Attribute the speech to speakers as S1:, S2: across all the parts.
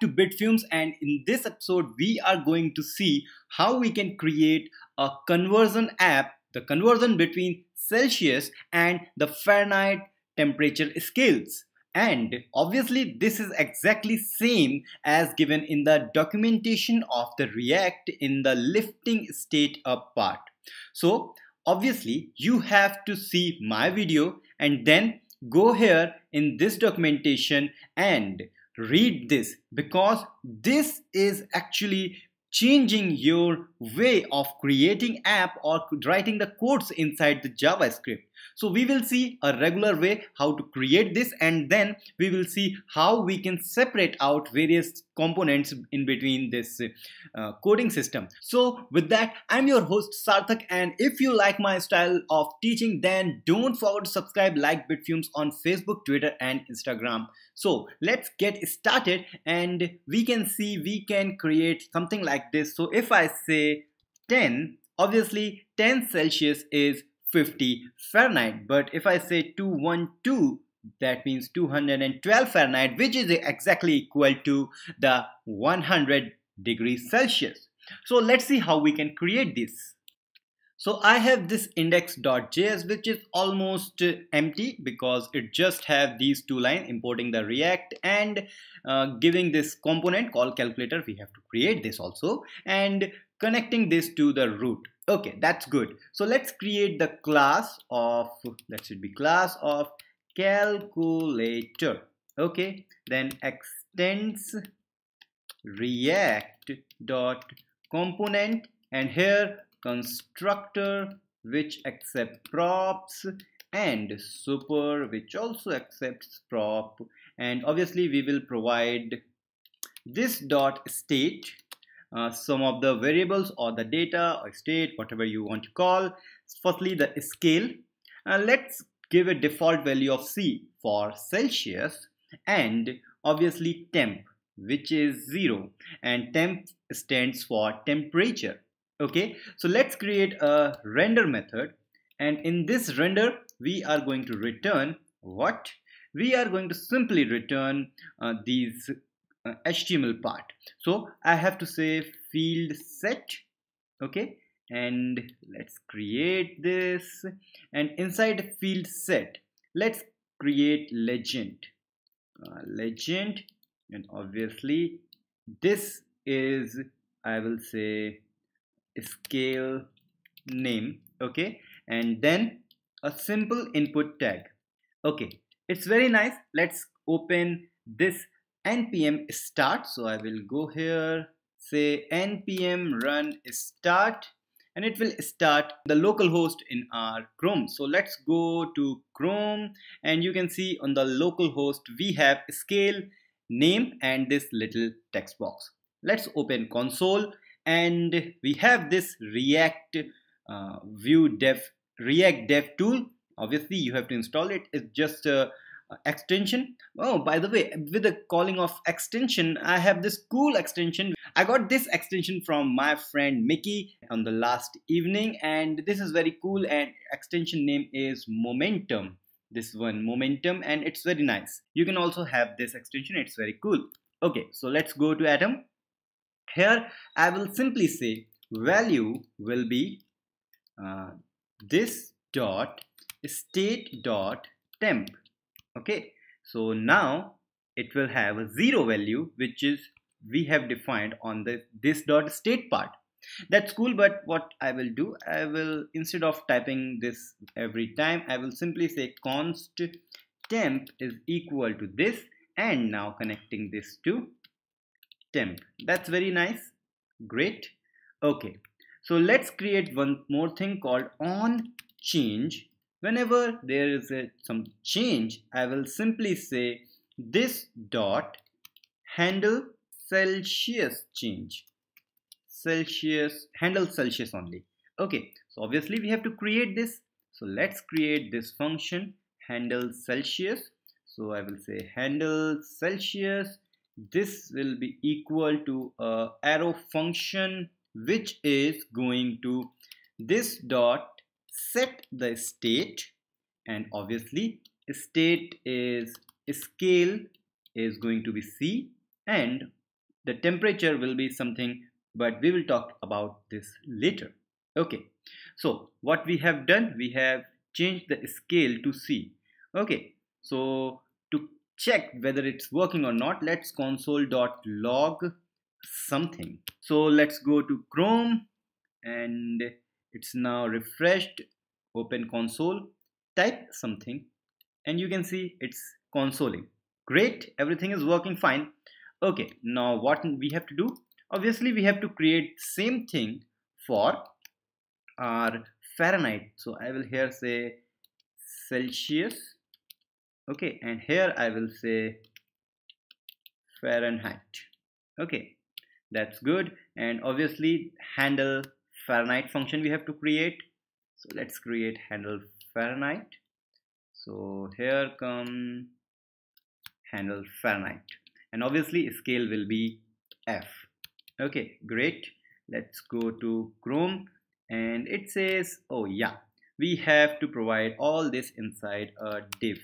S1: to Bitfumes and in this episode we are going to see how we can create a conversion app, the conversion between Celsius and the Fahrenheit temperature scales. And obviously this is exactly same as given in the documentation of the React in the lifting state up part. So obviously you have to see my video and then go here in this documentation and read this because this is actually changing your way of creating app or writing the codes inside the JavaScript. So we will see a regular way how to create this and then we will see how we can separate out various components in between this uh, coding system. So with that, I'm your host Sarthak and if you like my style of teaching then don't forget to subscribe, like Bitfumes on Facebook, Twitter and Instagram. So let's get started and we can see we can create something like this. So if I say 10, obviously 10 Celsius is 50 Fahrenheit. But if I say 212, that means 212 Fahrenheit, which is exactly equal to the 100 degrees Celsius. So let's see how we can create this. So I have this index.js which is almost empty because it just have these two lines importing the react and uh, giving this component called calculator. We have to create this also and connecting this to the root. Okay that's good. So let's create the class of that should be class of calculator. Okay then extends react dot component and here constructor which accept props and super which also accepts prop. And obviously we will provide this dot state. Uh, some of the variables or the data or state whatever you want to call. Firstly the scale. Uh, let's give a default value of C for Celsius and obviously temp which is 0 and temp stands for temperature okay so let's create a render method and in this render we are going to return what we are going to simply return uh, these HTML part. So I have to say field set, okay, and let's create this. And inside field set, let's create legend, uh, legend, and obviously this is I will say scale name, okay, and then a simple input tag. Okay, it's very nice. Let's open this npm start so I will go here say npm run start and it will start the local host in our Chrome. So let's go to Chrome and you can see on the local host we have scale name and this little text box. Let's open console and we have this react uh, view dev react dev tool. Obviously you have to install it. It's just a extension. Oh by the way with the calling of extension i have this cool extension. I got this extension from my friend mickey on the last evening and this is very cool. And extension name is momentum. This one momentum and it's very nice. You can also have this extension. It's very cool. Okay so let's go to atom here i will simply say value will be uh, this dot state dot temp. Okay? So now it will have a zero value which is we have defined on the this dot state part. That's cool but what I will do I will instead of typing this every time I will simply say const temp is equal to this and now connecting this to that's very nice. Great. Okay. So let's create one more thing called on change. Whenever there is a, some change I will simply say this dot handle Celsius change. Celsius handle Celsius only. Okay. So obviously we have to create this. So let's create this function handle Celsius. So I will say handle Celsius this will be equal to a arrow function which is going to this dot set the state. And obviously state is scale is going to be C and the temperature will be something but we will talk about this later. Okay. So what we have done we have changed the scale to C. Okay. So check whether it's working or not. Let's console.log something. So let's go to Chrome and it's now refreshed. Open console type something and you can see it's consoling. Great everything is working fine. Okay now what we have to do? Obviously we have to create same thing for our Fahrenheit. So I will here say Celsius okay and here I will say Fahrenheit. Okay that's good. And obviously handle Fahrenheit function we have to create. So let's create handle Fahrenheit. So here come handle Fahrenheit. And obviously scale will be F. Okay great. Let's go to Chrome. And it says oh yeah we have to provide all this inside a div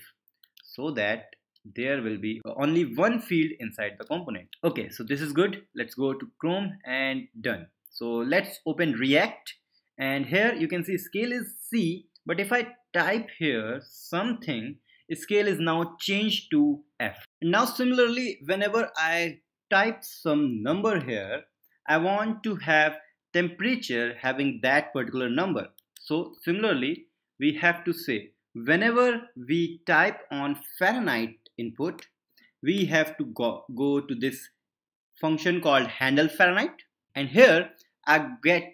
S1: so that there will be only one field inside the component. Okay so this is good. Let's go to Chrome and done. So let's open React. And here you can see scale is C but if I type here something scale is now changed to F. Now similarly whenever I type some number here I want to have temperature having that particular number. So similarly, we have to say whenever we type on Fahrenheit input, we have to go, go to this function called handle Fahrenheit. And here I get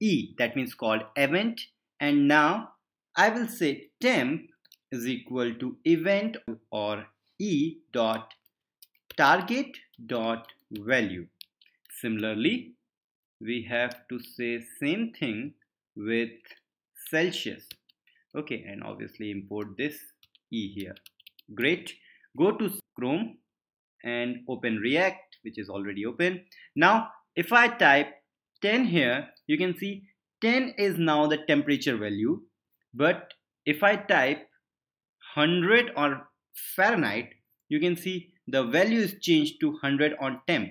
S1: E that means called event. And now I will say temp is equal to event or E dot target dot value. Similarly, we have to say same thing with Celsius okay and obviously import this E here. Great. Go to Chrome and open React which is already open. Now if I type 10 here you can see 10 is now the temperature value. But if I type 100 on Fahrenheit you can see the value is changed to 100 on temp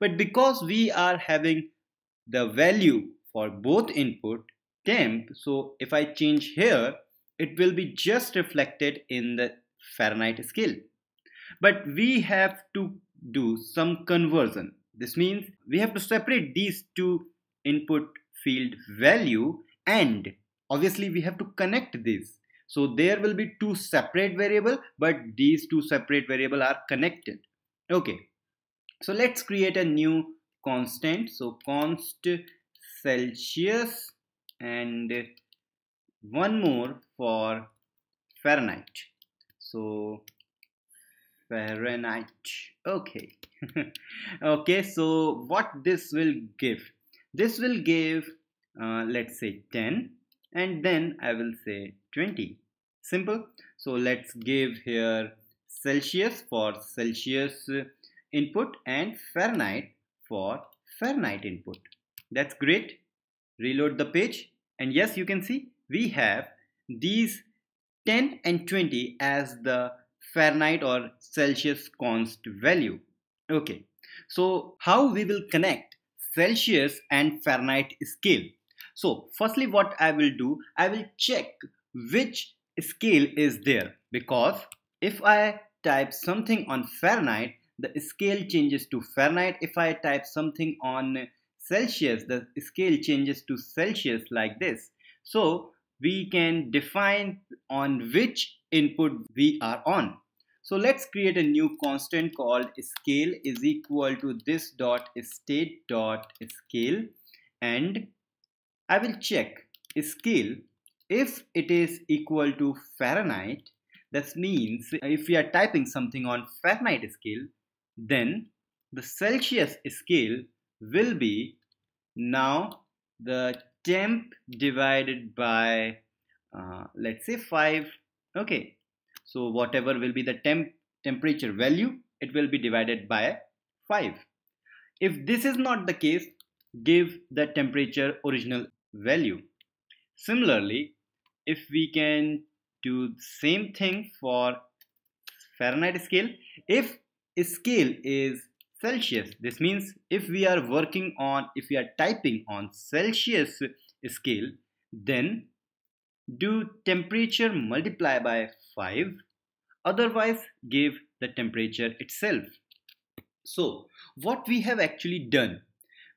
S1: but because we are having the value for both input temp so if I change here it will be just reflected in the Fahrenheit scale. But we have to do some conversion. This means we have to separate these two input field value and obviously we have to connect this. So there will be two separate variable but these two separate variable are connected. Okay. So let's create a new constant. So const celsius and one more for fahrenheit. So fahrenheit. Okay. Okay so what this will give? This will give uh, let's say 10 and then I will say 20 simple? So let's give here Celsius for Celsius input and Fahrenheit for Fahrenheit input. That's great. Reload the page and yes you can see we have these 10 and 20 as the Fahrenheit or Celsius const value. Okay, so how we will connect Celsius and Fahrenheit scale? So firstly what I will do, I will check which scale is there because if I type something on Fahrenheit the scale changes to Fahrenheit. If I type something on Celsius, the scale changes to Celsius like this. So we can define on which input we are on. So let's create a new constant called scale is equal to this dot state dot scale and I will check scale if it is equal to Fahrenheit that means if we are typing something on Fahrenheit scale then the Celsius scale will be now the temp divided by uh, let's say 5 okay. So whatever will be the temp temperature value it will be divided by 5 if this is not the case give the temperature original value. Similarly if we can do the same thing for Fahrenheit scale if scale is Celsius. This means if we are working on, if we are typing on Celsius scale, then do temperature multiply by 5 otherwise give the temperature itself. So what we have actually done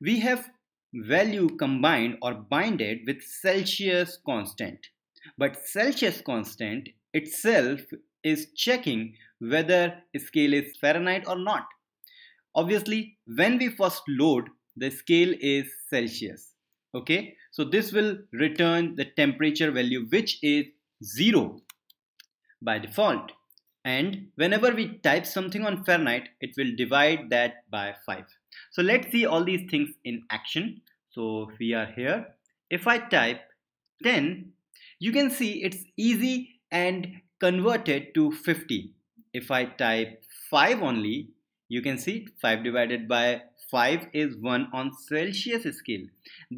S1: we have value combined or binded with celsius constant. But celsius constant itself is checking whether scale is fahrenheit or not obviously when we first load the scale is celsius. Okay? So this will return the temperature value which is 0 by default. And whenever we type something on Fahrenheit it will divide that by 5 so let's see all these things in action. So we are here. If I type 10 you can see it's easy and converted to 50 if I type 5 only you can see 5 divided by 5 is 1 on Celsius scale.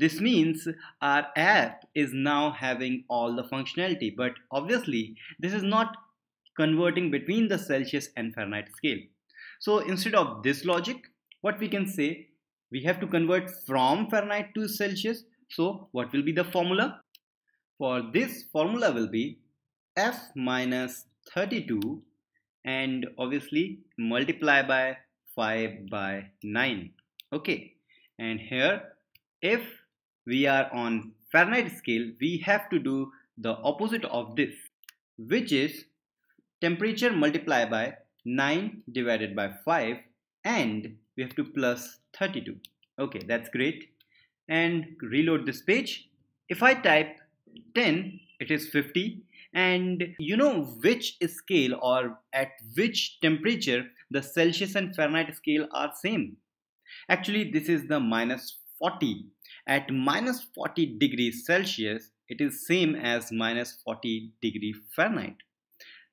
S1: This means our app is now having all the functionality but obviously this is not converting between the Celsius and Fahrenheit scale. So instead of this logic what we can say we have to convert from Fahrenheit to Celsius. So what will be the formula? For this formula will be F minus 32 and obviously multiply by 5 by 9 okay. And here if we are on Fahrenheit scale we have to do the opposite of this which is temperature multiplied by 9 divided by 5 and we have to plus 32 okay that's great. And reload this page. If I type 10 it is 50 and you know which scale or at which temperature the Celsius and Fahrenheit scale are same Actually, this is the minus 40. At minus 40 degrees Celsius, it is same as minus 40 degree Fahrenheit.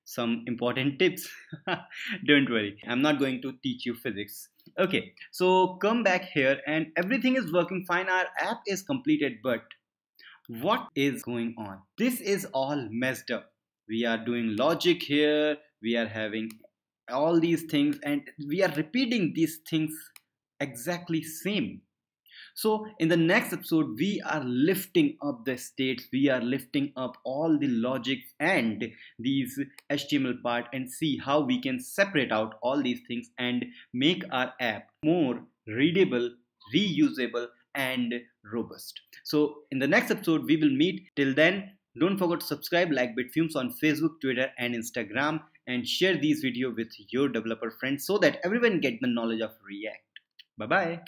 S1: Some important tips. Don't worry, I'm not going to teach you physics. Okay, so come back here and everything is working fine. Our app is completed, but what is going on? This is all messed up. We are doing logic here. We are having all these things and we are repeating these things exactly same so in the next episode we are lifting up the states we are lifting up all the logics and these html part and see how we can separate out all these things and make our app more readable reusable and robust. So in the next episode we will meet. Till then don't forget to subscribe like bitfumes on facebook twitter and instagram and share these video with your developer friends so that everyone get the knowledge of react. Bye bye.